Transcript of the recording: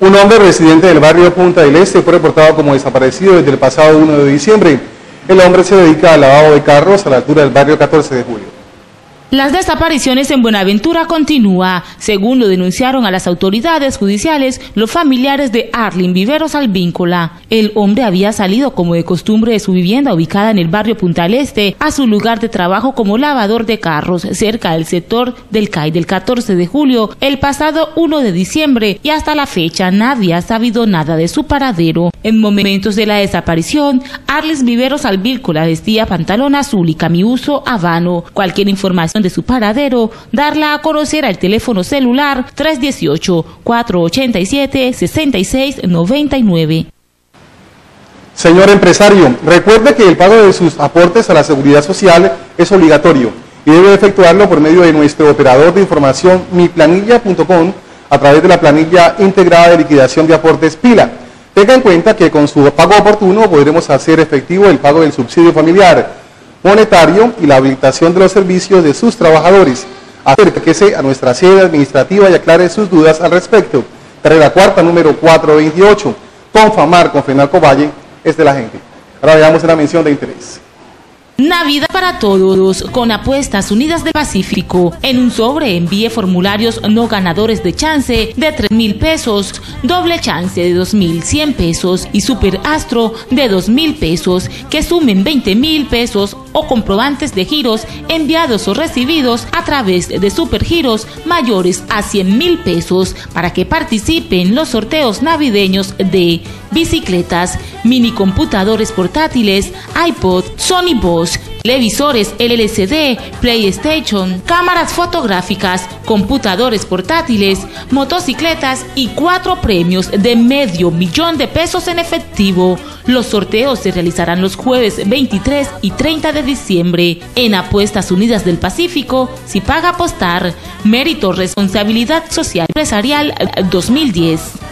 Un hombre residente del barrio Punta del Este fue reportado como desaparecido desde el pasado 1 de diciembre. El hombre se dedica al lavado de carros a la altura del barrio 14 de julio. Las desapariciones en Buenaventura continúa, según lo denunciaron a las autoridades judiciales los familiares de Arlin Viveros Alvíncola. El hombre había salido como de costumbre de su vivienda ubicada en el barrio Punta del Este a su lugar de trabajo como lavador de carros cerca del sector del CAI del 14 de julio el pasado 1 de diciembre y hasta la fecha nadie ha sabido nada de su paradero. En momentos de la desaparición, Arlis Viveros Alvíncola vestía pantalón azul y camiuso habano. Cualquier información de su paradero, darla a conocer al teléfono celular 318-487-6699. Señor empresario, recuerde que el pago de sus aportes a la seguridad social es obligatorio y debe efectuarlo por medio de nuestro operador de información miplanilla.com a través de la planilla integrada de liquidación de aportes PILA. Tenga en cuenta que con su pago oportuno podremos hacer efectivo el pago del subsidio familiar monetario y la habilitación de los servicios de sus trabajadores. Acérquese a nuestra sede administrativa y aclare sus dudas al respecto. Carrera cuarta, número 428. Confamar con Fenalco Valle es de la gente. Ahora veamos una mención de interés. Navidad para todos con apuestas unidas del Pacífico. En un sobre envíe formularios no ganadores de chance de 3 mil pesos, doble chance de 2 mil 100 pesos y super astro de 2 mil pesos que sumen 20 mil pesos o comprobantes de giros enviados o recibidos a través de supergiros mayores a 100 mil pesos para que participen los sorteos navideños de bicicletas, mini computadores portátiles, iPod, Sony Boss, televisores LCD, PlayStation, cámaras fotográficas, computadores portátiles, motocicletas y cuatro premios de medio millón de pesos en efectivo. Los sorteos se realizarán los jueves 23 y 30 de diciembre en Apuestas Unidas del Pacífico, si paga apostar, mérito responsabilidad social empresarial 2010.